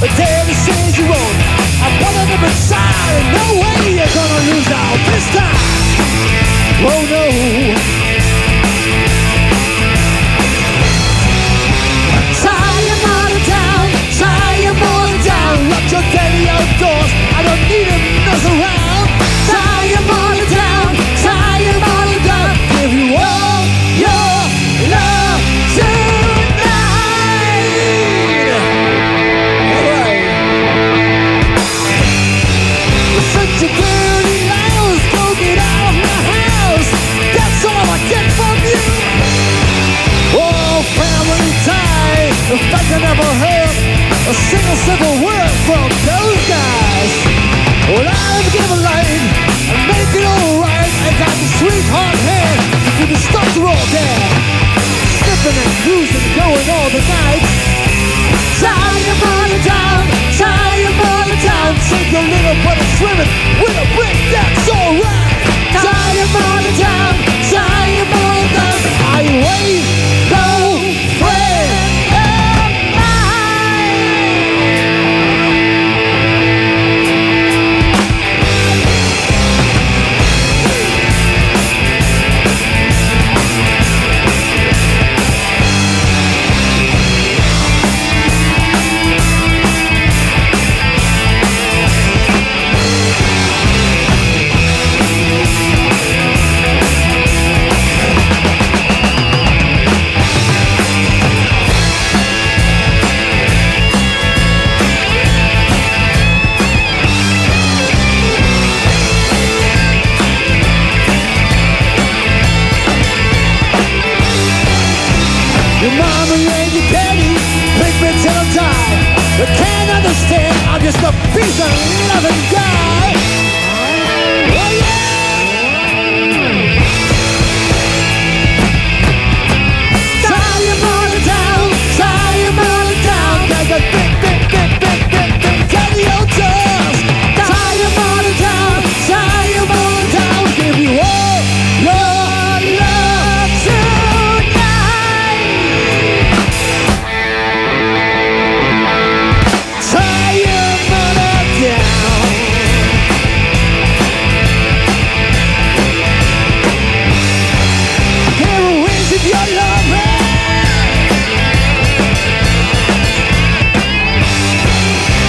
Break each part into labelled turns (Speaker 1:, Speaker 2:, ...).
Speaker 1: But there is shades you own I'm one of side And no way you're gonna lose out this time. Oh no. A simple word from those guys. Well, I'm giving light and make it alright. I got the sweetheart hand with the structural dad. Sniffing and cruising, going all the night. Tired for the town, tired for the town. Take a little but it's swimming understand I'm just a piece of loving guy.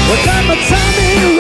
Speaker 1: Well, time, time,